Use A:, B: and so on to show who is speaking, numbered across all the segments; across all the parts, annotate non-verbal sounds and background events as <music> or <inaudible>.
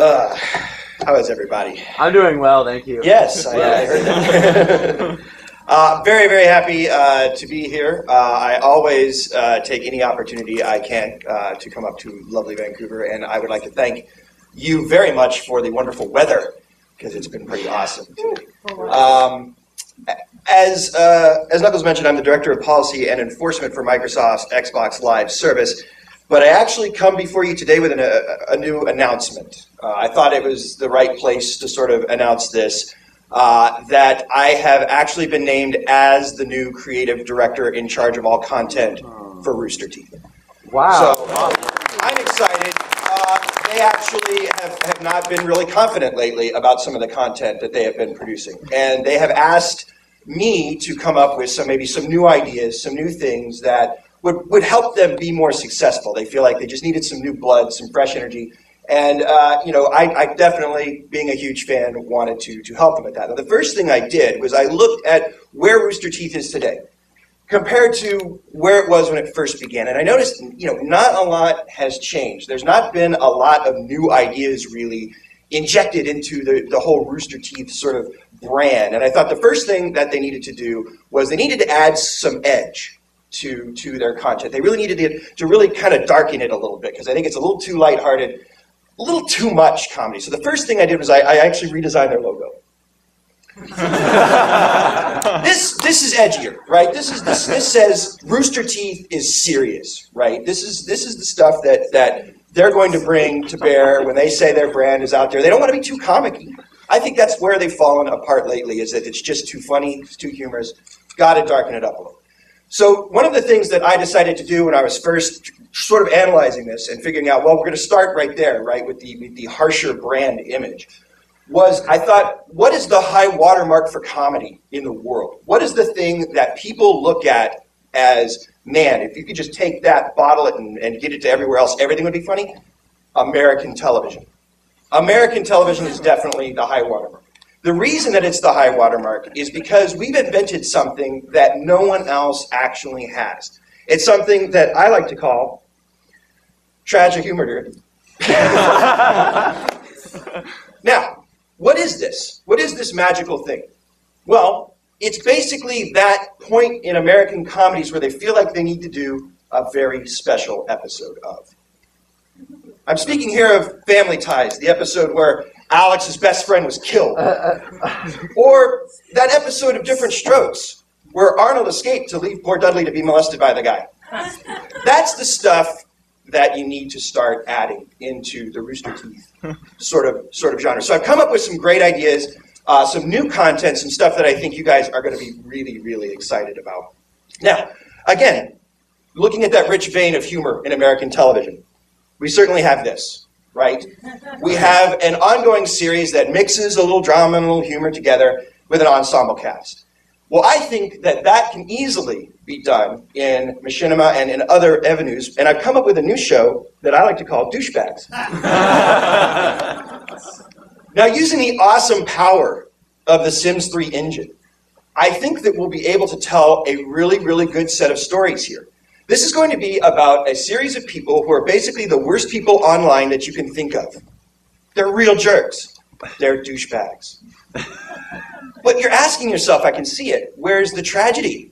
A: Uh, how is everybody?
B: I'm doing well, thank you.
A: Yes, I, I <laughs> heard that. <laughs> uh, very, very happy uh, to be here. Uh, I always uh, take any opportunity I can uh, to come up to lovely Vancouver, and I would like to thank you very much for the wonderful weather because it's been pretty awesome today. Um, as, uh, as Knuckles mentioned, I'm the Director of Policy and Enforcement for Microsoft's Xbox Live service. But I actually come before you today with an, a, a, new announcement. Uh, I thought it was the right place to sort of announce this. Uh, that I have actually been named as the new creative director in charge of all content for Rooster Teeth.
B: Wow.
A: So I'm excited. Uh, they actually have, have not been really confident lately about some of the content that they have been producing. And they have asked me to come up with some maybe some new ideas, some new things that would, would help them be more successful. They feel like they just needed some new blood, some fresh energy. And, uh, you know, I, I, definitely, being a huge fan, wanted to, to help them with that. Now, the first thing I did was I looked at where Rooster Teeth is today compared to where it was when it first began. And I noticed, you know, not a lot has changed. There's not been a lot of new ideas really injected into the, the whole Rooster Teeth sort of brand. And I thought the first thing that they needed to do was they needed to add some edge to to their content. They really needed to, to really kind of darken it a little bit because I think it's a little too lighthearted, a little too much comedy. So the first thing I did was I, I actually redesigned their logo. <laughs> this this is edgier, right? This is this this says Rooster Teeth is serious, right? This is this is the stuff that that they're going to bring to bear when they say their brand is out there. They don't want to be too comic I think that's where they've fallen apart lately, is that it's just too funny, it's too humorous. Got to darken it up a little. So one of the things that I decided to do when I was first sort of analyzing this and figuring out, well, we're going to start right there, right, with the, with the harsher brand image, was I thought, what is the high watermark for comedy in the world? What is the thing that people look at as, man, if you could just take that, bottle it, and, and get it to everywhere else, everything would be funny? American television. American television is definitely the high watermark. The reason that it's the high watermark is because we've invented something that no one else actually has. It's something that I like to call tragic humor. <laughs> now, what is this? What is this magical thing? Well, it's basically that point in American comedies where they feel like they need to do a very special episode of. I'm speaking here of Family Ties, the episode where Alex's best friend was killed. Uh, uh, uh. or that episode of Diff'rent Strokes, where Arnold escaped to leave poor Dudley to be molested by the guy. That's the stuff that you need to start adding into the Rooster Teeth sort of sort of genre. So I've come up with some great ideas, uh, some new content, some stuff that I think you guys are going to be really, really excited about. Now, again, looking at that rich vein of humor in American television, we certainly have this right? We have an ongoing series that mixes a little drama and a little humor together with an ensemble cast. Well, I think that that can easily be done in machinima and in other avenues, and I've come up with a new show that I like to call Douchebags. <laughs> now, using the awesome power of the Sims 3 engine, I think that we'll be able to tell a really, really good set of stories here. This is going to be about a series of people who are basically the worst people online that you can think of. They're real jerks. They're douchebags. but you're asking yourself, I can see it, where's the tragedy?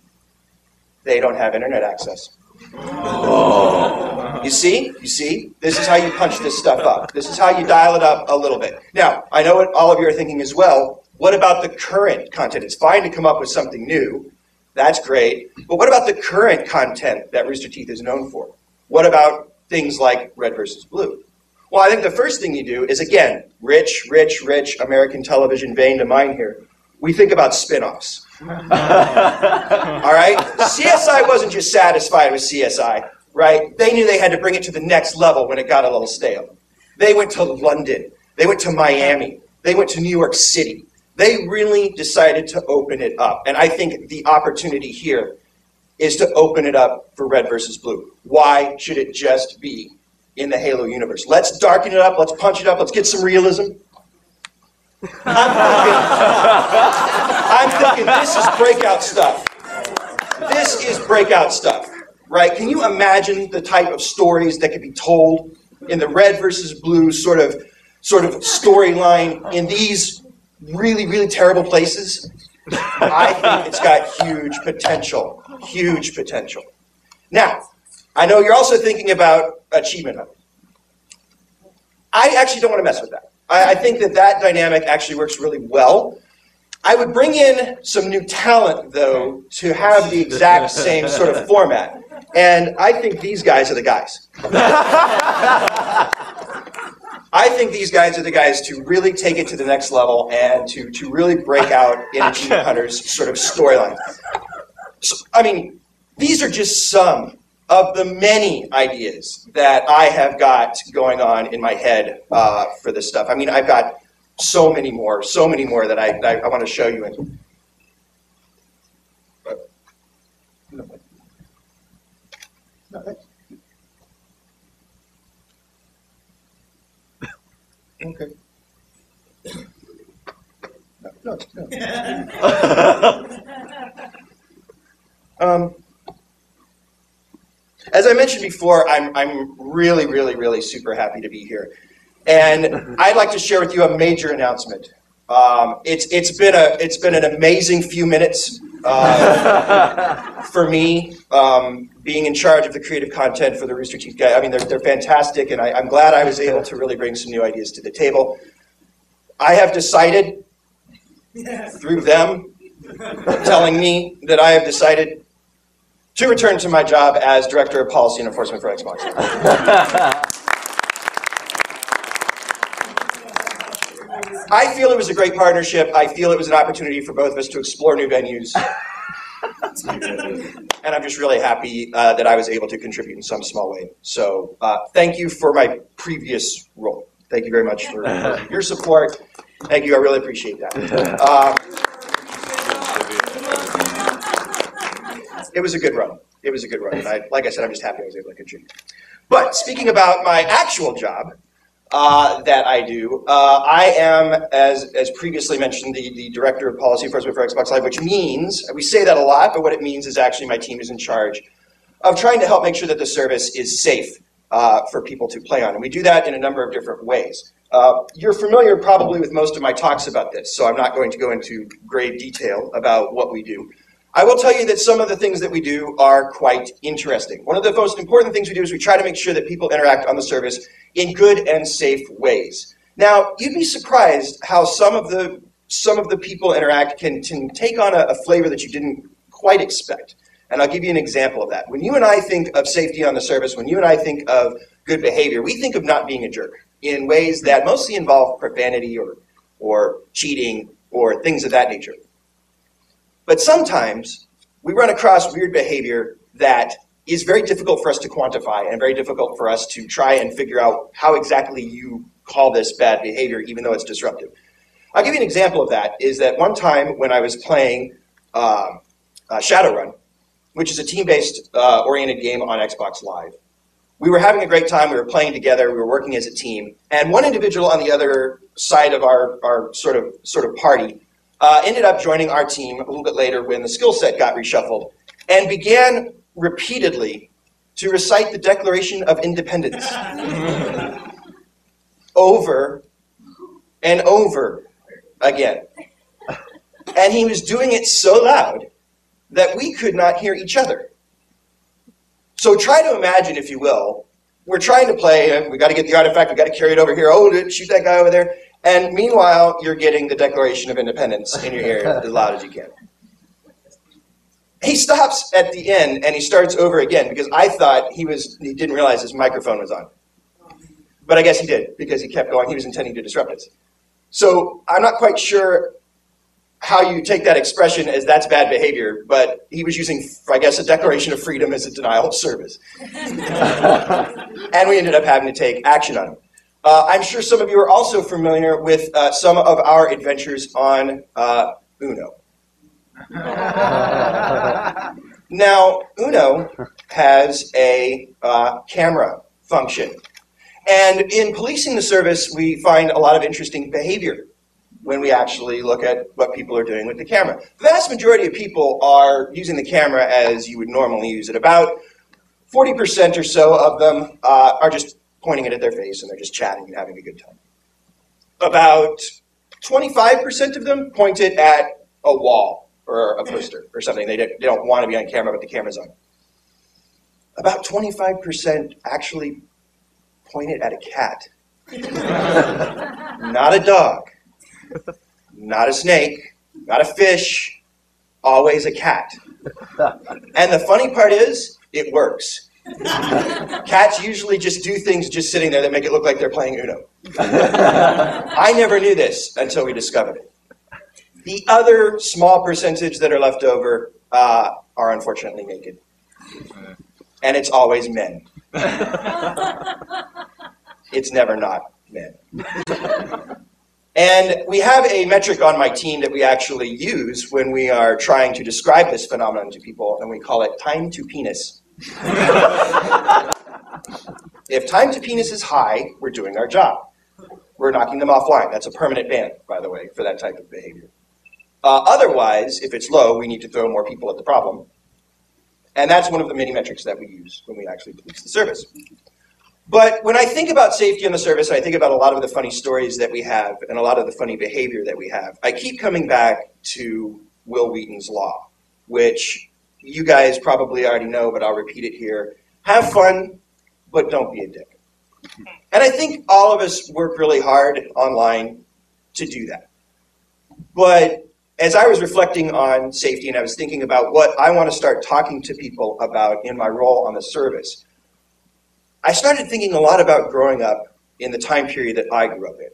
A: They don't have internet access. Oh. You see? You see? This is how you punch this stuff up. This is how you dial it up a little bit. Now, I know what all of you are thinking as well. What about the current content? It's fine to come up with something new, that's great. But what about the current content that Rooster Teeth is known for? What about things like Red versus Blue? Well, I think the first thing you do is, again, rich, rich, rich American television vein to mine here. We think about spin offs. <laughs> All right? CSI wasn't just satisfied with CSI, right? They knew they had to bring it to the next level when it got a little stale. They went to London, they went to Miami, they went to New York City. They really decided to open it up. And I think the opportunity here is to open it up for red versus blue. Why should it just be in the Halo universe? Let's darken it up, let's punch it up, let's get some realism. I'm thinking, I'm thinking this is breakout stuff. This is breakout stuff, right? Can you imagine the type of stories that could be told in the red versus blue sort of sort of storyline in these really, really terrible places, I think it's got huge potential. Huge potential. Now, I know you're also thinking about achievement. I actually don't want to mess with that. I, I think that that dynamic actually works really well. I would bring in some new talent, though, to have the exact same sort of format. And I think these guys are the guys. <laughs> I think these guys are the guys to really take it to the next level and to, to really break out <laughs> in Achievement Hunter's sort of storyline. So, I mean, these are just some of the many ideas that I have got going on in my head uh, for this stuff. I mean, I've got so many more, so many more that I, I, I want to show you. And, but, no, no, that's- Okay. No, no, no. <laughs> Um, as I mentioned before, I'm, I'm really, really, really super happy to be here. And I'd like to share with you a major announcement. Um, it's, it's, been a, it's been an amazing few minutes uh, <laughs> for me, um, being in charge of the creative content for the Rooster Teeth guy. I mean, they're, they're fantastic, and I, I'm glad I was able to really bring some new ideas to the table. I have decided, through them telling me, that I have decided to return to my job as Director of Policy and Enforcement for Xbox. I feel it was a great partnership. I feel it was an opportunity for both of us to explore new venues. and I'm just really happy uh, that I was able to contribute in some small way. So uh, thank you for my previous role. Thank you very much for, for your support. Thank you. I really appreciate that. <laughs> Um, it was a good run. It was a good run. And I, like I said, I'm just happy I was able to contribute. But speaking about my actual job, uh, that I do. Uh, I am, as, as previously mentioned, the, the Director of Policy Enforcement for Xbox Live, which means, we say that a lot, but what it means is actually my team is in charge of trying to help make sure that the service is safe uh, for people to play on. And we do that in a number of different ways. Uh, you're familiar probably with most of my talks about this, so I'm not going to go into great detail about what we do. I will tell you that some of the things that we do are quite interesting. One of the most important things we do is we try to make sure that people interact on the service in good and safe ways. Now, you'd be surprised how some of the some of the people interact can, can take on a, a flavor that you didn't quite expect. And I'll give you an example of that. When you and I think of safety on the service, when you and I think of good behavior, we think of not being a jerk in ways that mostly involve profanity or, or cheating or things of that nature. But sometimes we run across weird behavior that is very difficult for us to quantify and very difficult for us to try and figure out how exactly you call this bad behavior, even though it's disruptive. I'll give you an example of that. Is that one time when I was playing uh, uh, Shadowrun, which is a team-based uh, oriented game on Xbox Live. We were having a great time. We were playing together. We were working as a team, and one individual on the other side of our, our sort of sort of party uh, ended up joining our team a little bit later when the skill set got reshuffled, and began repeatedly to recite the Declaration of Independence <laughs> over and over again. And he was doing it so loud that we could not hear each other. So try to imagine, if you will, we're trying to play, we got to get the artifact, we got to carry it over here, oh, shoot that guy over there. And meanwhile, you're getting the Declaration of Independence in your ear as loud as you can. He stops at the end and he starts over again because I thought he was he didn't realize his microphone was on. But I guess he did because he kept going. He was intending to disrupt us. So I'm not quite sure how you take that expression as that's bad behavior, but he was using, I guess, a declaration of freedom as a denial of service. <laughs> and we ended up having to take action on him. Uh, I'm sure some of you are also familiar with uh, some of our adventures on uh, Uno. <laughs> now, Uno has a uh, camera function. And in policing the service, we find a lot of interesting behavior when we actually look at what people are doing with the camera. The vast majority of people are using the camera as you would normally use it. About 40% or so of them uh, are just pointing it at their face and they're just chatting and having a good time. about 25% of them point it at a wall or a poster or something. They don't, they don't want to be on camera, but the camera's on. About 25% actually point it at a cat. <laughs> not a dog, not a snake, not a fish, always a cat. And the funny part is, it works. <laughs> Cats usually just do things just sitting there that make it look like they're playing Uno. I never knew this until we discovered it. The other small percentage that are left over uh, are unfortunately naked. And it's always men. <laughs> it's never not men. And we have a metric on my team that we actually use when we are trying to describe this phenomenon to people, and we call it time to penis. <laughs> if time to penis is high, we're doing our job. We're knocking them offline. That's a permanent ban, by the way, for that type of behavior. Uh, otherwise, if it's low, we need to throw more people at the problem. And that's one of the many metrics that we use when we actually police the service. But when I think about safety on the service, and I think about a lot of the funny stories that we have and a lot of the funny behavior that we have. I keep coming back to Wil Wheaton's law, which you guys probably already know, but I'll repeat it here. Have fun, but don't be a dick. And I think all of us work really hard online to do that. But as I was reflecting on safety and I was thinking about what I want to start talking to people about in my role on the service, I started thinking a lot about growing up in the time period that I grew up in.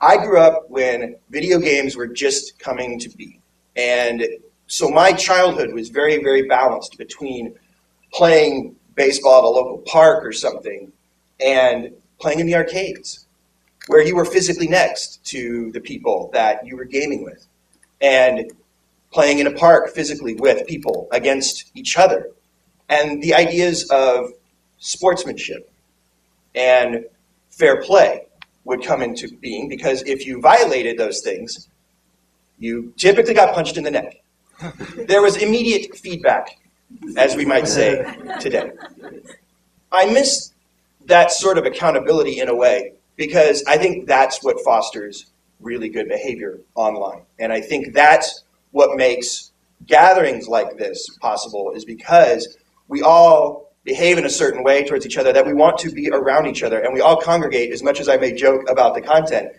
A: I grew up when video games were just coming to be. And so my childhood was very, very balanced between playing baseball at a local park or something and playing in the arcades, where you were physically next to the people that you were gaming with, and playing in a park physically with people against each other. And the ideas of sportsmanship and fair play would come into being because if you violated those things, you typically got punched in the neck. <laughs> There was immediate feedback, as we might say today. I miss that sort of accountability in a way because I think that's what fosters really good behavior online. And I think that's what makes gatherings like this possible is because we all behave in a certain way towards each other that we want to be around each other and we all congregate as much as I may joke about the content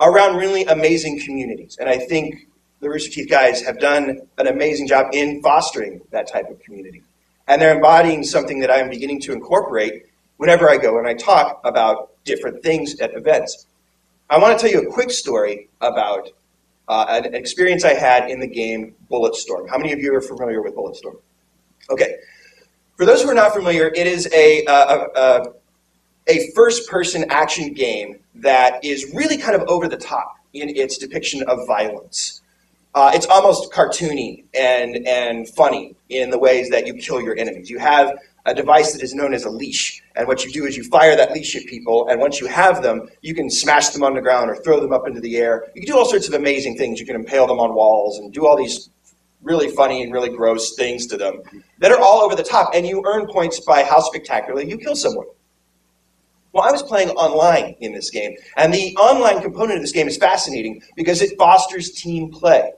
A: around really amazing communities. And I think the Rooster Teeth guys have done an amazing job in fostering that type of community. And they're embodying something that I'm beginning to incorporate whenever I go and I talk about different things at events. I want to tell you a quick story about uh, an experience I had in the game Bulletstorm. How many of you are familiar with Bulletstorm? Okay. For those who are not familiar, it is a, uh, a, a first person action game that is really kind of over the top in its depiction of violence. Uh, it's almost cartoony and, and funny in the ways that you kill your enemies. You have a device that is known as a leash, and what you do is you fire that leash at people, and once you have them, you can smash them on the ground or throw them up into the air. You can do all sorts of amazing things. You can impale them on walls and do all these really funny and really gross things to them that are all over the top, and you earn points by how spectacularly you kill someone. Well, I was playing online in this game, and the online component of this game is fascinating because it fosters team play.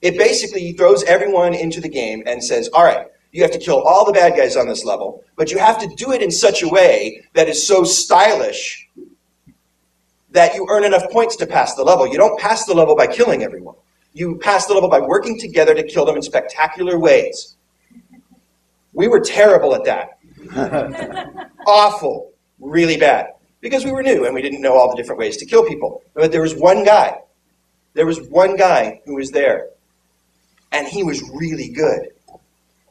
A: It basically throws everyone into the game and says, all right, you have to kill all the bad guys on this level, but you have to do it in such a way that is so stylish that you earn enough points to pass the level. You don't pass the level by killing everyone. You pass the level by working together to kill them in spectacular ways. We were terrible at that. <laughs> Awful. Really bad. Because we were new and we didn't know all the different ways to kill people. But there was one guy. There was one guy who was there. And he was really good.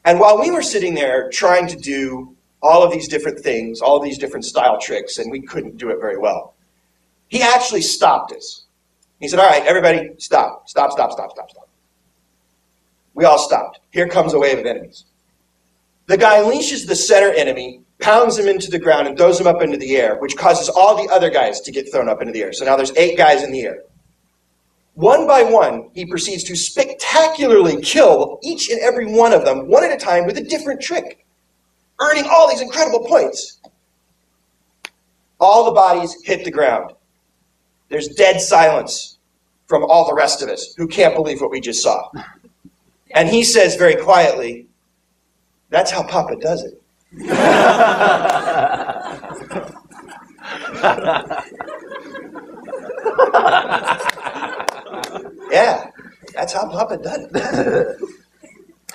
A: And while we were sitting there trying to do all of these different things, all of these different style tricks, and we couldn't do it very well, he actually stopped us. He said, All right, everybody, stop, stop, stop, stop, stop, stop. We all stopped. Here comes a wave of enemies. The guy unleashes the center enemy, pounds him into the ground, and throws him up into the air, which causes all the other guys to get thrown up into the air. So now there's eight guys in the air. One by one, he proceeds to spectacularly kill each and every one of them, one at a time, with a different trick, earning all these incredible points. All the bodies hit the ground. There's dead silence from all the rest of us who can't believe what we just saw. And he says very quietly, That's how Papa does it. <laughs> Yeah, that's how Papa does it.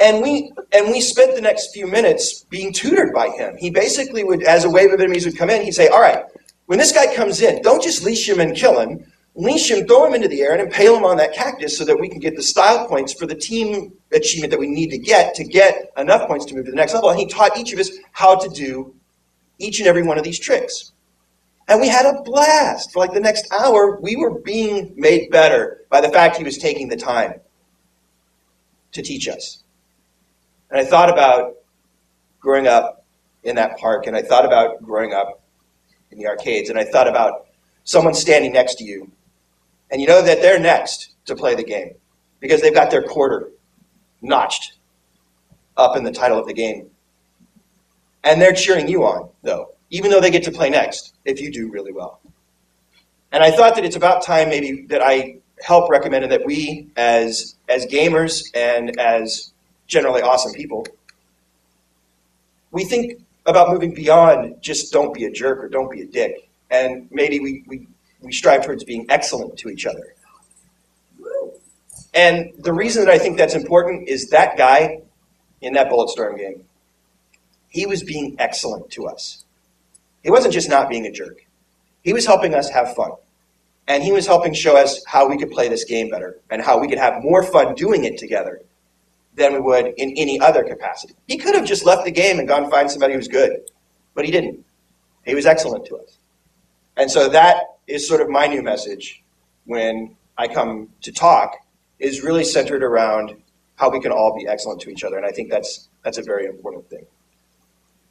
A: And we and we spent the next few minutes being tutored by him. He basically would, as a wave of enemies would come in, he'd say, "All right, when this guy comes in, don't just leash him and kill him. Leash him, throw him into the air, and impale him on that cactus so that we can get the style points for the team achievement that we need to get to get enough points to move to the next level." And he taught each of us how to do each and every one of these tricks. And we had a blast. For like the next hour, we were being made better by the fact he was taking the time to teach us. And I thought about growing up in that park, and I thought about growing up in the arcades, and I thought about someone standing next to you, and you know that they're next to play the game because they've got their quarter notched up in the title of the game. And they're cheering you on, though, even though they get to play next if you do really well. And I thought that it's about time maybe that I help recommend that we as as gamers and as generally awesome people, we think about moving beyond just don't be a jerk or don't be a dick. And maybe we, we, we strive towards being excellent to each other. And the reason that I think that's important is that guy in that Bulletstorm game, he was being excellent to us. He wasn't just not being a jerk. He was helping us have fun. And he was helping show us how we could play this game better and how we could have more fun doing it together than we would in any other capacity. He could have just left the game and gone find somebody who's good, but he didn't. He was excellent to us. And so that is sort of my new message when I come to talk is really centered around how we can all be excellent to each other. And I think that's that's a very important thing.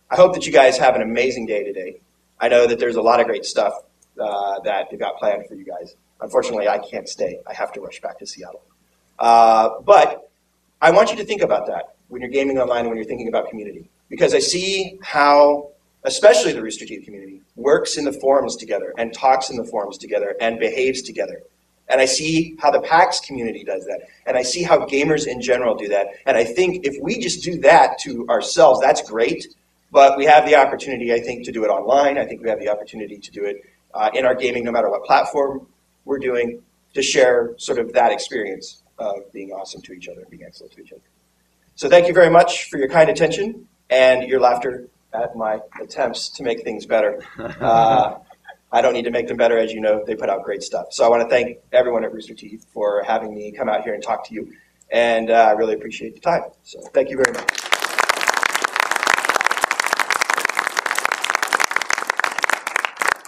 A: I hope that you guys have an amazing day today. I know that there's a lot of great stuff uh, that we've got planned for you guys. Unfortunately, I can't stay. I have to rush back to Seattle. Uh, but I want you to think about that when you're gaming online and when you're thinking about community. Because I see how, especially the Rooster Teeth community, works in the forums together and talks in the forums together and behaves together. And I see how the PAX community does that. And I see how gamers in general do that. And I think if we just do that to ourselves, that's great. But we have the opportunity, I think, to do it online. I think we have the opportunity to do it uh, in our gaming, no matter what platform we're doing, to share sort of that experience of being awesome to each other, and being excellent to each other. So thank you very much for your kind attention and your laughter at my attempts to make things better. <laughs> Uh, I don't need to make them better, as you know, they put out great stuff. So I want to thank everyone at Rooster Teeth for having me come out here and talk to you, and uh, I really appreciate the time. So thank you very much.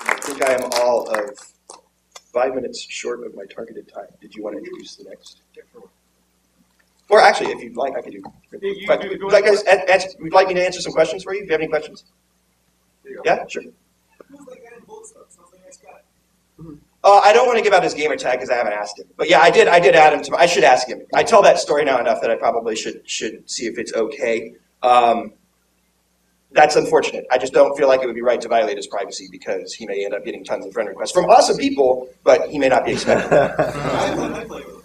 A: I think I am all of five minutes short of my targeted time. Did you want to introduce the next? Or actually, if you'd like, I could do.
C: you-
A: but
C: you-
A: would
C: you
A: you like,
C: wanna-
A: answer- would you like me to answer some questions for you? Do you have any questions? Yeah, sure. Uh, I don't want to give out his gamer tag because I haven't asked him. But yeah, I did. I did add him to. I should ask him. I tell that story now enough that I probably should should see if it's okay. Um, that's unfortunate. I just don't feel like it would be right to violate his privacy because he may end up getting tons of friend requests from awesome people, but he may not be expecting <laughs> that.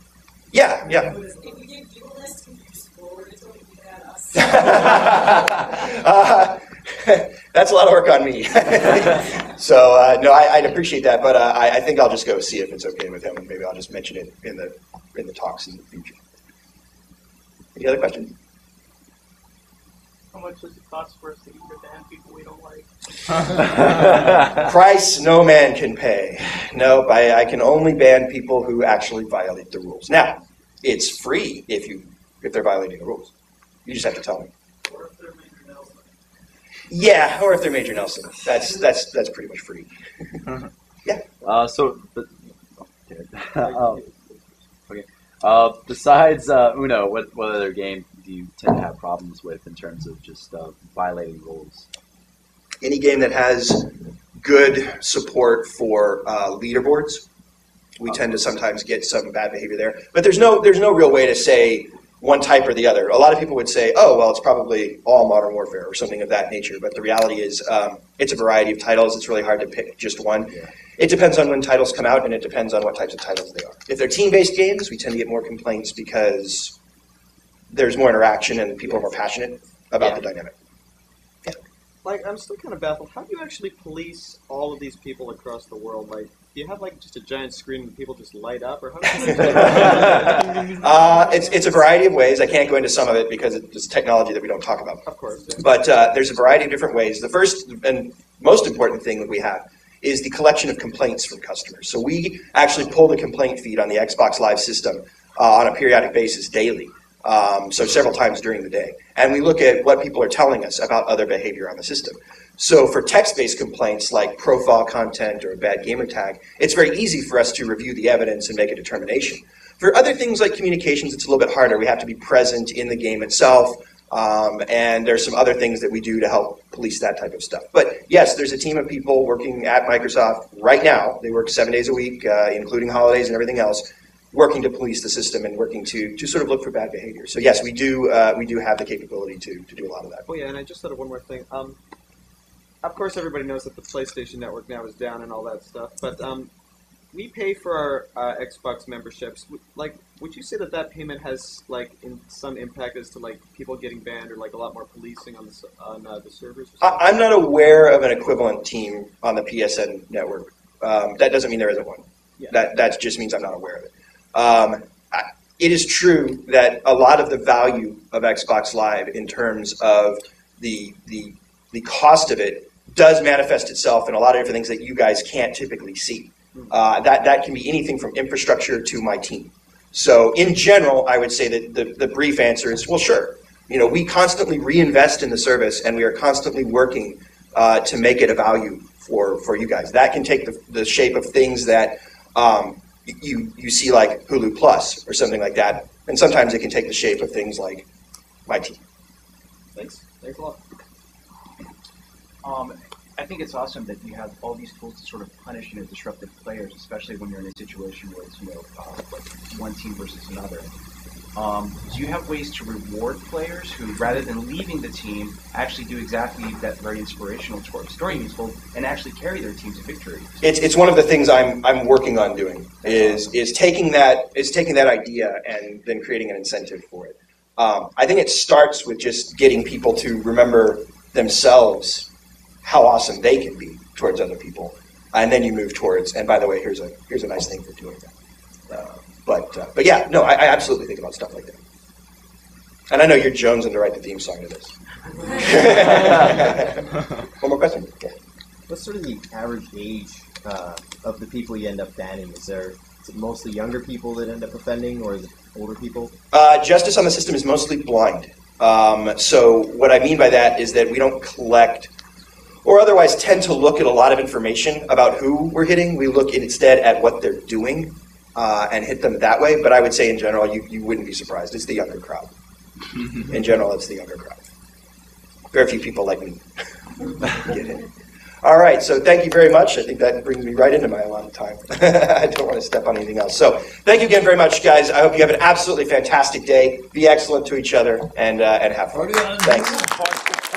A: Yeah, yeah.
D: If you give people list, can you just forward it to them and add us? <laughs>
A: uh, <laughs> that's a lot of work on me. so uh, no, I, I'd appreciate that, but uh, I, I think I'll just go see if it's okay with him, and maybe I'll just mention it in the in the talks in the future. Any other questions?
C: How much does it cost for us to either ban people we don't like? <laughs>
A: Price no man can pay. Nope, I, I can only ban people who actually violate the rules. Now, it's free if you if they're violating the rules. You just have to tell me.
C: Or if they're Major Nelson?
A: Yeah, or if they're Major Nelson, that's that's that's pretty much free. <laughs> Yeah.
B: Uh, so, but, <laughs> um, okay. Uh, besides uh, Uno, what what other game do you tend to have problems with in terms of just uh, violating rules?
A: any game that has good support for uh, leaderboards, we tend to sometimes get some bad behavior there. But there's no there's no real way to say one type or the other. A lot of people would say, oh, well, it's probably all Modern Warfare or something of that nature. But the reality is, um, it's a variety of titles. It's really hard to pick just one.
B: Yeah.
A: It depends on when titles come out, and it depends on what types of titles they are. If they're team-based games, we tend to get more complaints because there's more interaction and people are more passionate about the dynamic.
E: Like, I'm still kind of baffled. How do you actually police all of these people across the world? Like, do you have like just a giant screen and people just light up, or how? Do you <laughs>
A: uh, it's, it's a variety of ways. I can't go into some of it because it's technology that we don't talk about.
E: of course. Yeah.
A: But uh, there's a variety of different ways. The first and most important thing that we have is the collection of complaints from customers. So we actually pull the complaint feed on the Xbox Live system uh, on a periodic basis daily. Um, so several times during the day. And we look at what people are telling us about other behavior on the system. So for text-based complaints like profile content or a bad gamer tag, it's very easy for us to review the evidence and make a determination. For other things like communications, it's a little bit harder. We have to be present in the game itself, um, and there's some other things that we do to help police that type of stuff. But yes, there's a team of people working at Microsoft right now. They work seven days a week, uh, including holidays and everything else, working to police the system and working to, to sort of look for bad behavior. So yes, we do uh, we do have the capability to, to do a lot of that.
E: Oh yeah, and I just thought of one more thing. Um, of course, everybody knows that the PlayStation Network now is down and all that stuff, but um, we pay for our uh, Xbox memberships. Like, would you say that that payment has like in some impact as to like people getting banned or like a lot more policing on the on uh, the servers?
A: I, I'm not aware of an equivalent team on the PSN network. Um, that doesn't mean there isn't one.
E: Yeah.
A: That that just means I'm not aware of it. Um, it is true that a lot of the value of Xbox Live in terms of the the the cost of it does manifest itself in a lot of different things that you guys can't typically see. Uh, that that can be anything from infrastructure to my team. So in general, I would say that the, the brief answer is well, sure. You know, we constantly reinvest in the service, and we are constantly working uh, to make it a value for for you guys. That can take the, the shape of things that um, you you see like Hulu Plus or something like that, and sometimes it can take the shape of things like my team.
E: Thanks. Thanks a lot.
F: Um, I think it's awesome that you have all these tools to sort of punish you know disruptive players, especially when you're in a situation where it's you know uh, like one team versus another. Um, do you have ways to reward players who, rather than leaving the team, actually do exactly that very inspirational story, useful, and actually carry their team to victory?
A: It's, it's one of the things I'm, I'm working on doing is, is taking that is taking that idea and then creating an incentive for it. Um, I think it starts with just getting people to remember themselves how awesome they can be towards other people, and then you move towards. And by the way, here's a here's a nice thing for doing that. Uh, but uh, but yeah, no, I, I absolutely think about stuff like that. And I know you're jonesing to write the theme song to this. <laughs> One more question. Yeah.
G: What's sort of the average age uh, of the people you end up banning? Is there is it mostly younger people that end up offending, or is it older people?
A: Uh, justice on the system is mostly blind. Um, so what I mean by that is that we don't collect or otherwise tend to look at a lot of information about who we're hitting. We look instead at what they're doing uh, and hit them that way. But I would say in general, you, you wouldn't be surprised. It's the younger crowd. in general, it's the younger crowd. Very few people like me <laughs> get hit. All right, so thank you very much. I think that brings me right into my allotted time. <laughs> I don't want to step on anything else. So thank you again very much, guys. I hope you have an absolutely fantastic day. Be excellent to each other and, uh, and have fun. Thanks.